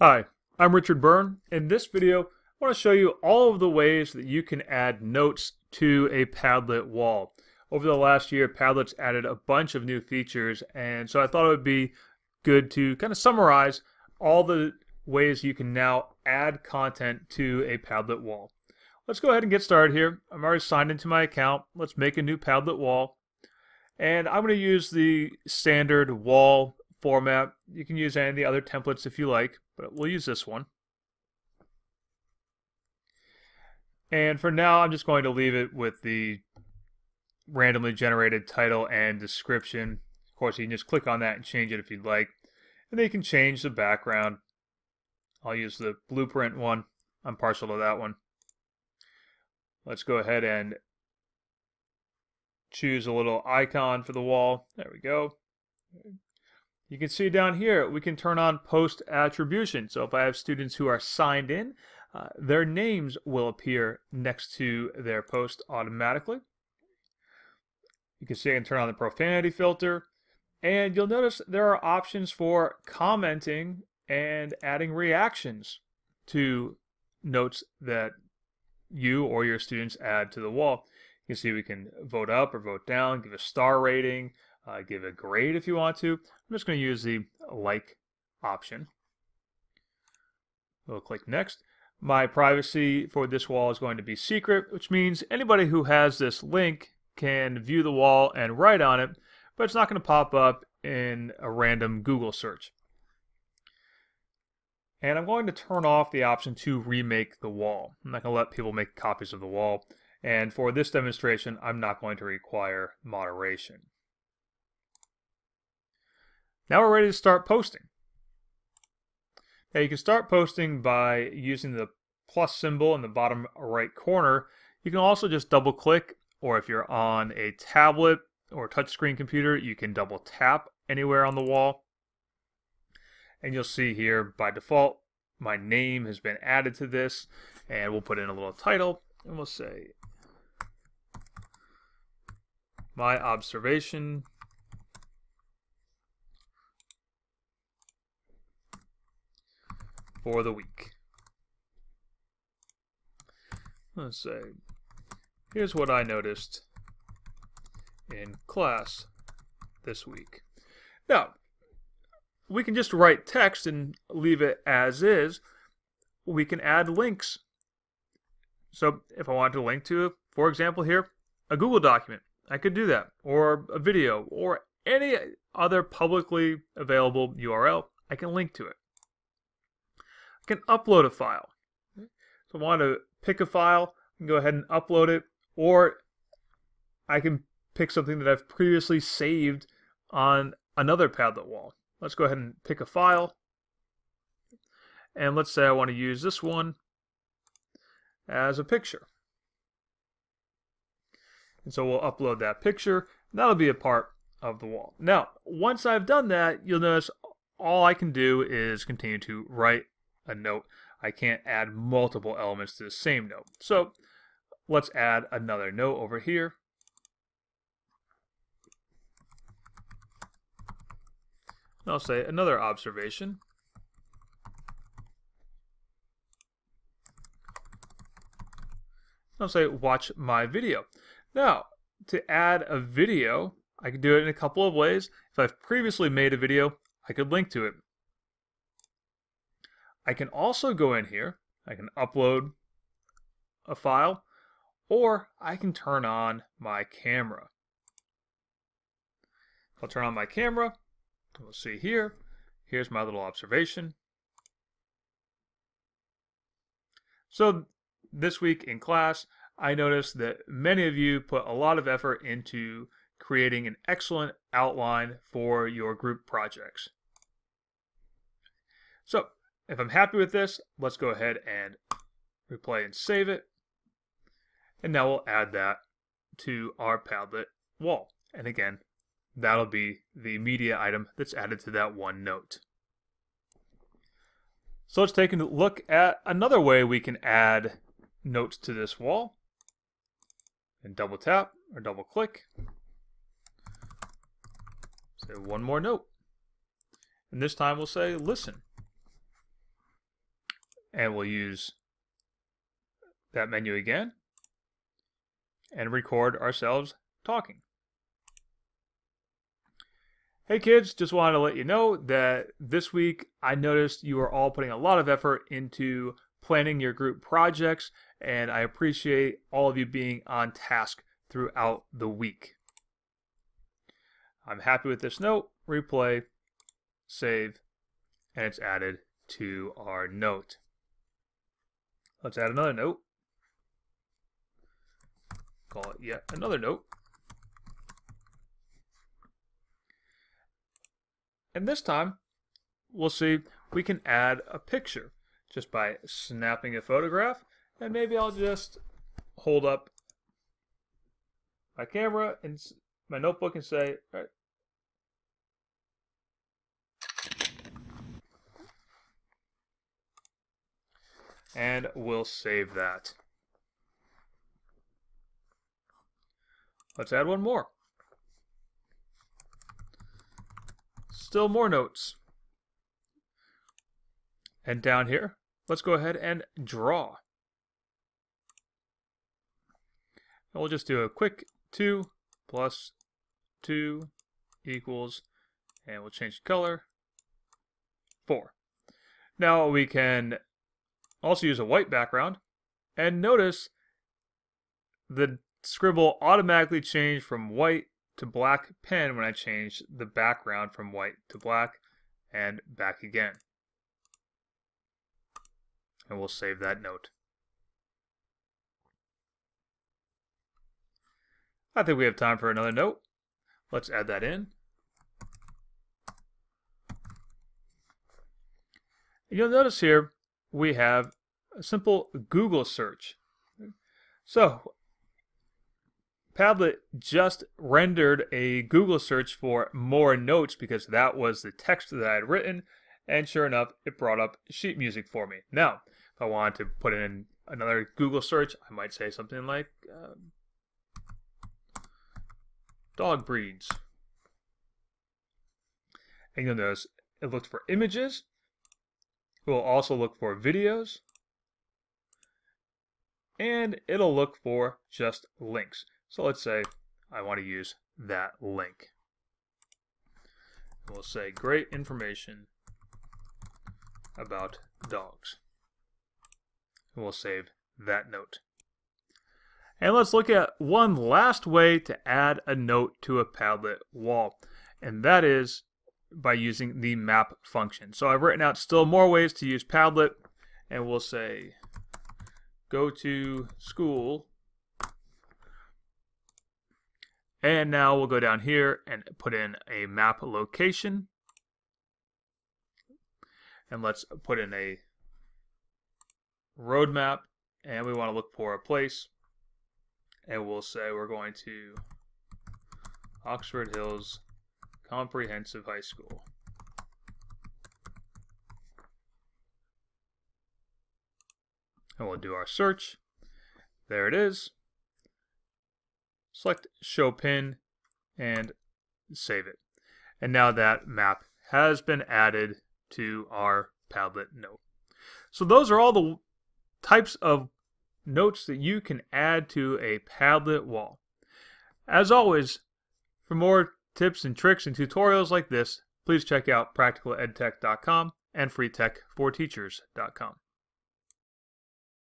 Hi, I'm Richard Byrne. In this video, I want to show you all of the ways that you can add notes to a Padlet wall. Over the last year, Padlet's added a bunch of new features, and so I thought it would be good to kind of summarize all the ways you can now add content to a Padlet wall. Let's go ahead and get started here. I'm already signed into my account. Let's make a new Padlet wall. And I'm going to use the standard wall format. You can use any of the other templates if you like, but we'll use this one. And for now, I'm just going to leave it with the randomly generated title and description. Of course, you can just click on that and change it if you'd like. And then you can change the background. I'll use the blueprint one. I'm partial to that one. Let's go ahead and choose a little icon for the wall. There we go. You can see down here, we can turn on post attribution. So if I have students who are signed in, uh, their names will appear next to their post automatically. You can see I can turn on the profanity filter. And you'll notice there are options for commenting and adding reactions to notes that you or your students add to the wall. You can see we can vote up or vote down, give a star rating, uh, give a grade if you want to. I'm just going to use the like option. We'll click next. My privacy for this wall is going to be secret, which means anybody who has this link can view the wall and write on it, but it's not going to pop up in a random Google search. And I'm going to turn off the option to remake the wall. I'm not going to let people make copies of the wall. And for this demonstration, I'm not going to require moderation. Now we're ready to start posting. Now you can start posting by using the plus symbol in the bottom right corner. You can also just double click, or if you're on a tablet or touchscreen computer, you can double tap anywhere on the wall. And you'll see here by default, my name has been added to this. And we'll put in a little title and we'll say, my observation for the week. Let's say, here's what I noticed in class this week. Now, we can just write text and leave it as is. We can add links. So if I wanted to link to, for example here, a Google document, I could do that, or a video, or any other publicly available URL, I can link to it can upload a file. So I want to pick a file and go ahead and upload it, or I can pick something that I've previously saved on another Padlet wall. Let's go ahead and pick a file. And let's say I want to use this one as a picture. And so we'll upload that picture. That'll be a part of the wall. Now, once I've done that, you'll notice all I can do is continue to write a note. I can't add multiple elements to the same note. So let's add another note over here. I'll say another observation. I'll say watch my video. Now, to add a video, I can do it in a couple of ways. If I've previously made a video, I could link to it. I can also go in here, I can upload a file, or I can turn on my camera. I'll turn on my camera. We'll see here. Here's my little observation. So this week in class, I noticed that many of you put a lot of effort into creating an excellent outline for your group projects. So if I'm happy with this, let's go ahead and replay and save it. And now we'll add that to our Padlet wall. And again, that'll be the media item that's added to that one note. So let's take a look at another way we can add notes to this wall. And double tap or double click. Say one more note. And this time we'll say listen. And we'll use that menu again and record ourselves talking. Hey kids, just wanted to let you know that this week I noticed you are all putting a lot of effort into planning your group projects, and I appreciate all of you being on task throughout the week. I'm happy with this note, replay, save, and it's added to our note. Let's add another note. Call it yet another note. And this time, we'll see we can add a picture just by snapping a photograph. And maybe I'll just hold up my camera and my notebook and say, all right, and we'll save that. Let's add one more. Still more notes. And down here, let's go ahead and draw. And we'll just do a quick 2 plus 2 equals, and we'll change the color, 4. Now we can also use a white background, and notice the scribble automatically changed from white to black pen when I changed the background from white to black and back again. And we'll save that note. I think we have time for another note. Let's add that in. You'll notice here we have a simple Google search. So Padlet just rendered a Google search for more notes because that was the text that I had written. And sure enough, it brought up sheet music for me. Now, if I wanted to put in another Google search, I might say something like um, dog breeds. And you'll notice it looked for images. Will also look for videos. And it'll look for just links. So let's say I want to use that link. We'll say great information about dogs. And we'll save that note. And let's look at one last way to add a note to a Padlet wall, and that is by using the map function. So I've written out still more ways to use Padlet, and we'll say go to school And now we'll go down here and put in a map location. And let's put in a road map. And we want to look for a place. And we'll say we're going to Oxford Hills Comprehensive High School. And we'll do our search. There it is select show pin and save it. And now that map has been added to our Padlet note. So those are all the types of notes that you can add to a Padlet wall. As always, for more tips and tricks and tutorials like this, please check out practicaledtech.com and freetech4teachers.com.